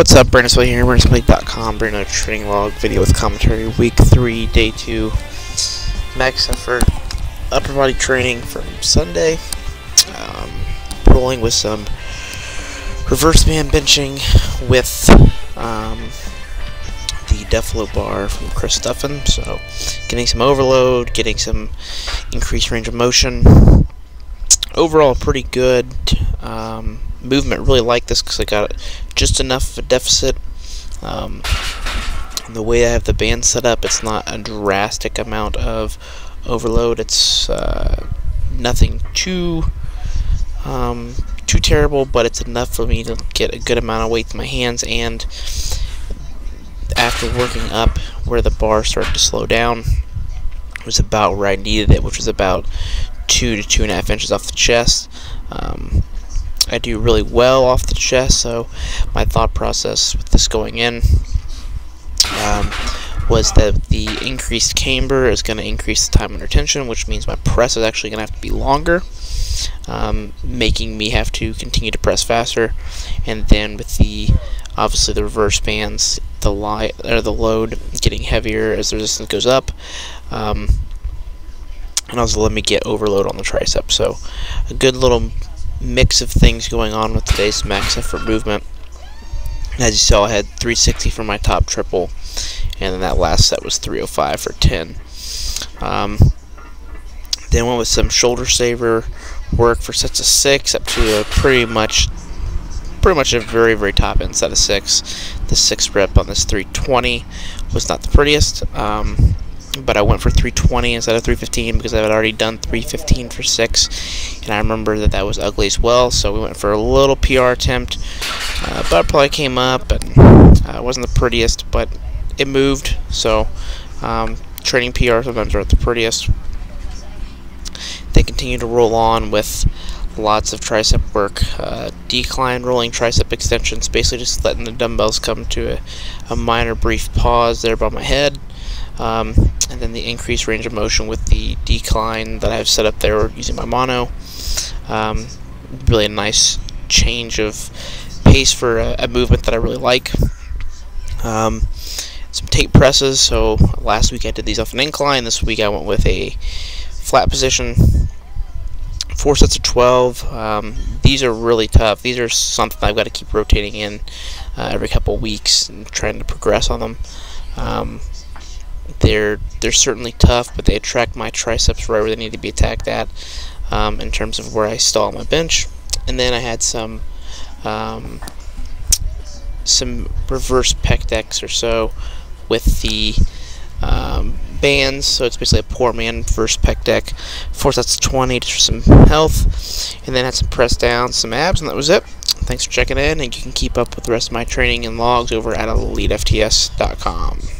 What's up, Brandon Smitley here, BrandonSmitley.com, another training log video with commentary, week 3, day 2, max effort, upper body training from Sunday, um, rolling with some reverse band benching with um, the Duffalo bar from Chris Duffin, so getting some overload, getting some increased range of motion, overall pretty good, um, movement really like this because I got just enough of a deficit. Um, the way I have the band set up, it's not a drastic amount of overload. It's uh, nothing too um, too terrible, but it's enough for me to get a good amount of weight in my hands. And after working up where the bar started to slow down, was about where I needed it, which was about two to two and a half inches off the chest. Um, I do really well off the chest, so my thought process with this going in um, was that the increased camber is going to increase the time under tension, which means my press is actually going to have to be longer, um, making me have to continue to press faster. And then with the obviously the reverse bands, the light or the load getting heavier as the resistance goes up. Um, and also let me get overload on the tricep. So a good little mix of things going on with today's max effort movement. As you saw, I had 360 for my top triple, and then that last set was 305 for 10. Um, then went with some shoulder saver work for sets of six up to a pretty much pretty much a very very top end set of six. The six rep on this 320 was not the prettiest. Um, but I went for 320 instead of 315 because I had already done 315 for 6 and I remember that that was ugly as well so we went for a little PR attempt. Uh, but probably came up and uh, wasn't the prettiest but it moved so um, training PR sometimes aren't the prettiest. They continue to roll on with lots of tricep work uh, decline rolling tricep extensions basically just letting the dumbbells come to a, a minor brief pause there by my head um, and then the increased range of motion with the decline that I've set up there using my mono. Um, really a nice change of pace for a, a movement that I really like. Um, some Tate presses, so last week I did these off an incline, this week I went with a flat position. Four sets of 12. Um, these are really tough. These are something I've got to keep rotating in uh, every couple weeks and trying to progress on them. Um, they're they're certainly tough, but they attract my triceps right where they need to be attacked at um, in terms of where I stall my bench. And then I had some um, some reverse pec decks or so with the um, bands. So it's basically a poor man reverse pec deck. Four sets 20 just for some health, and then had some press downs, some abs, and that was it. Thanks for checking in, and you can keep up with the rest of my training and logs over at EliteFTS.com.